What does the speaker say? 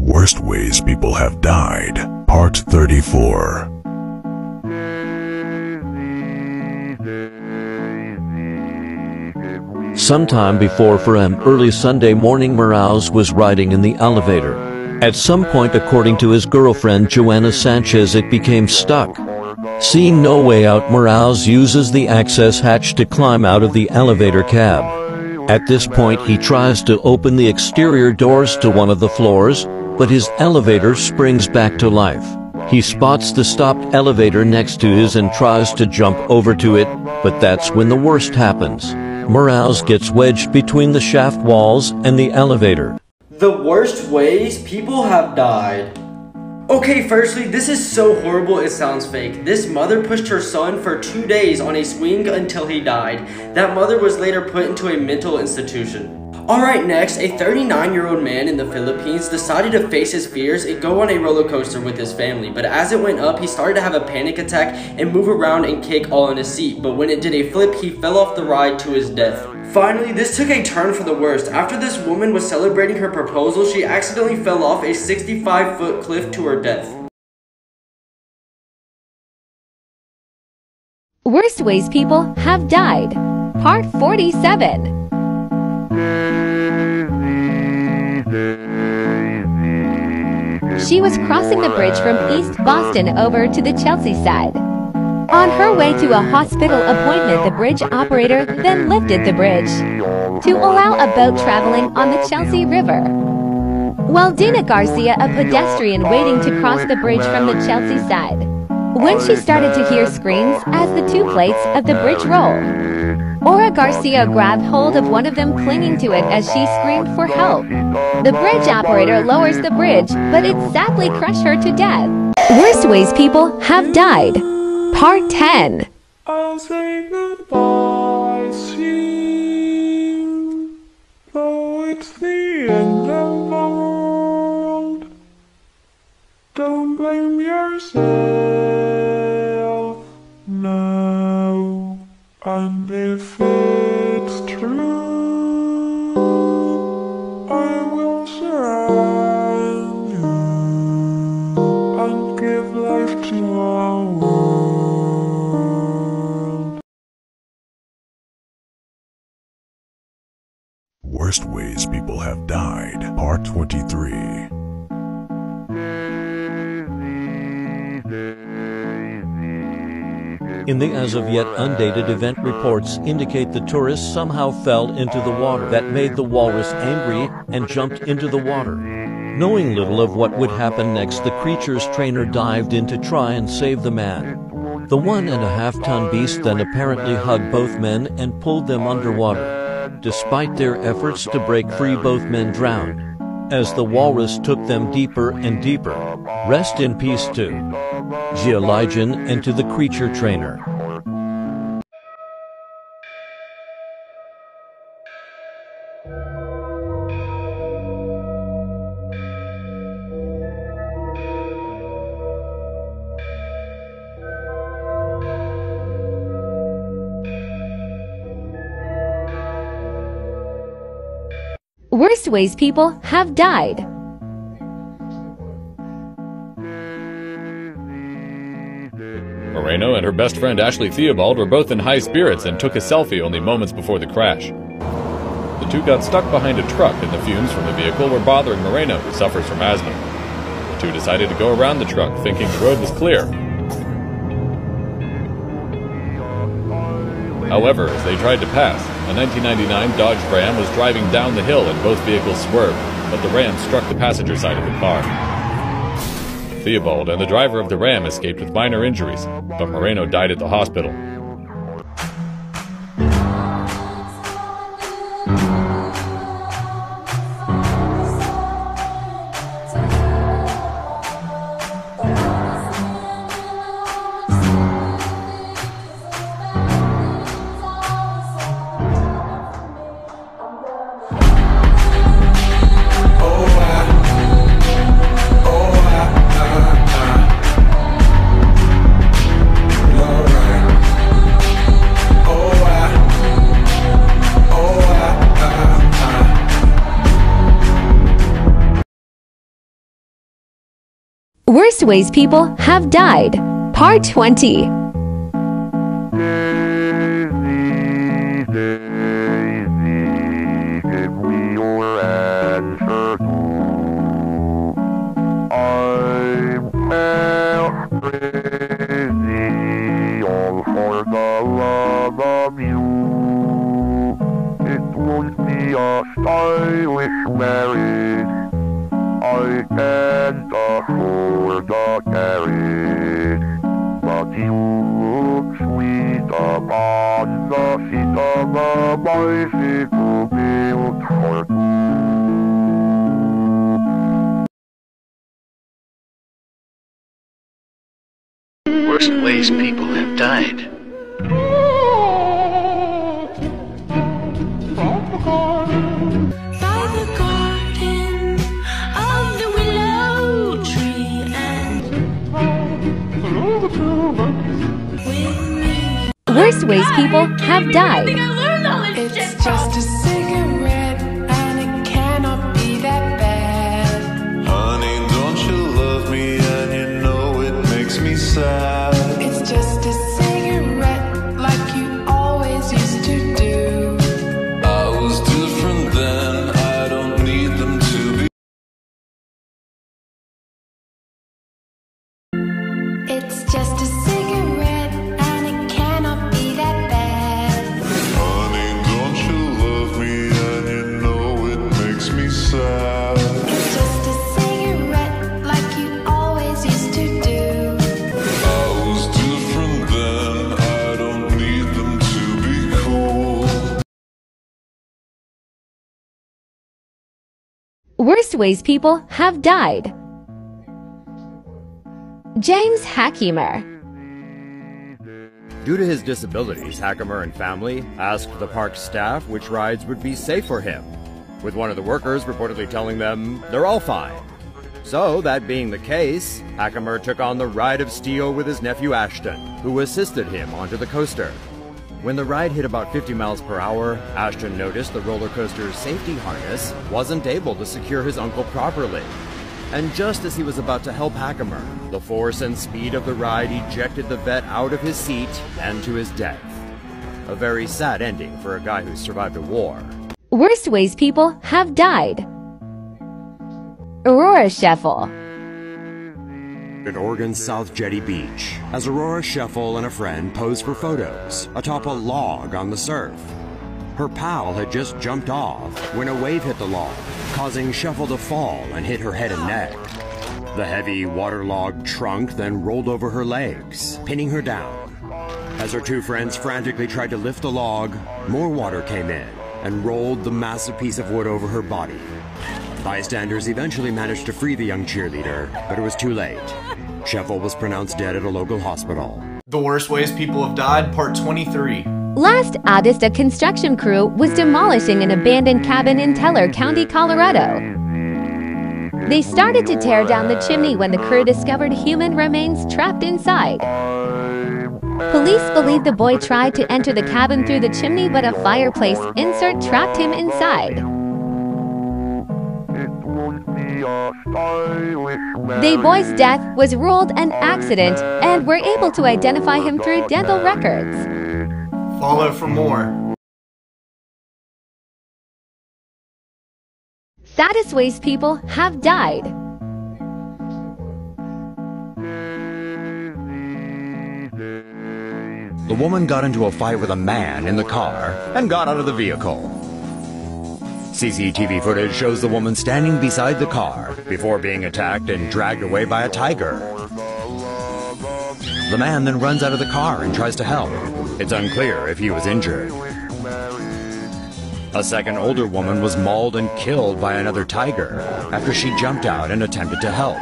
Worst Ways People Have Died, Part 34. Sometime before for an early Sunday morning, Morales was riding in the elevator. At some point, according to his girlfriend Joanna Sanchez, it became stuck. Seeing no way out, Morales uses the access hatch to climb out of the elevator cab. At this point, he tries to open the exterior doors to one of the floors, but his elevator springs back to life. He spots the stopped elevator next to his and tries to jump over to it, but that's when the worst happens. Morales gets wedged between the shaft walls and the elevator. The worst ways people have died. Okay, firstly, this is so horrible it sounds fake. This mother pushed her son for two days on a swing until he died. That mother was later put into a mental institution. Alright, next, a 39 year old man in the Philippines decided to face his fears and go on a roller coaster with his family. But as it went up, he started to have a panic attack and move around and kick all in his seat. But when it did a flip, he fell off the ride to his death. Finally, this took a turn for the worst. After this woman was celebrating her proposal, she accidentally fell off a 65 foot cliff to her death. Worst ways people have died. Part 47. She was crossing the bridge from East Boston over to the Chelsea side. On her way to a hospital appointment, the bridge operator then lifted the bridge to allow a boat traveling on the Chelsea River. While Dina Garcia, a pedestrian waiting to cross the bridge from the Chelsea side, when she started to hear screams as the two plates of the bridge rolled. Aura Garcia grabbed hold of one of them clinging to it as she screamed for help. The bridge operator lowers the bridge, but it sadly crushed her to death. Worst ways people have died. Part 10. I'll say goodbye soon, though it's the end of the world. Don't blame yourself 23. In the as of yet undated event reports indicate the tourists somehow fell into the water. That made the walrus angry and jumped into the water. Knowing little of what would happen next, the creature's trainer dived in to try and save the man. The one and a half ton beast then apparently hugged both men and pulled them underwater. Despite their efforts to break free, both men drowned as the walrus took them deeper and deeper. Rest in peace to Geoligen and to the creature trainer. Worst ways people have died. Moreno and her best friend Ashley Theobald were both in high spirits and took a selfie only moments before the crash. The two got stuck behind a truck and the fumes from the vehicle were bothering Moreno, who suffers from asthma. The two decided to go around the truck, thinking the road was clear. However, as they tried to pass, a 1999 Dodge Ram was driving down the hill and both vehicles swerved, but the Ram struck the passenger side of the car. Theobald and the driver of the Ram escaped with minor injuries, but Moreno died at the hospital. Worst ways people have died. Part 20. Sweet ways people have died. It's just a cigarette and it cannot be that bad. Honey, don't you love me and you know it makes me sad? It's just a cigarette like you always used to do. I was different then, I don't need them to be. It's just Worst ways people have died. James Hackemer. Due to his disabilities, Hackemer and family asked the park staff which rides would be safe for him, with one of the workers reportedly telling them they're all fine. So, that being the case, Hackemer took on the ride of steel with his nephew Ashton, who assisted him onto the coaster. When the ride hit about 50 miles per hour, Ashton noticed the roller coaster's safety harness wasn't able to secure his uncle properly. And just as he was about to help Hackemer, the force and speed of the ride ejected the vet out of his seat and to his death. A very sad ending for a guy who survived a war. Worst ways people have died. Aurora Scheffel. In Oregon's South Jetty Beach, as Aurora Scheffel and a friend posed for photos atop a log on the surf. Her pal had just jumped off when a wave hit the log, causing Scheffel to fall and hit her head and neck. The heavy, waterlogged trunk then rolled over her legs, pinning her down. As her two friends frantically tried to lift the log, more water came in and rolled the massive piece of wood over her body. Bystanders eventually managed to free the young cheerleader, but it was too late. Scheffel was pronounced dead at a local hospital. The Worst Ways People Have Died, Part 23. Last August, a construction crew was demolishing an abandoned cabin in Teller County, Colorado. They started to tear down the chimney when the crew discovered human remains trapped inside. Police believe the boy tried to enter the cabin through the chimney, but a fireplace insert trapped him inside. The boy's death was ruled an accident and were able to identify him through dental records. Follow for more. Saddest ways people have died. The woman got into a fight with a man in the car and got out of the vehicle. CCTV footage shows the woman standing beside the car before being attacked and dragged away by a tiger. The man then runs out of the car and tries to help. It's unclear if he was injured. A second older woman was mauled and killed by another tiger after she jumped out and attempted to help.